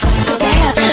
fuck.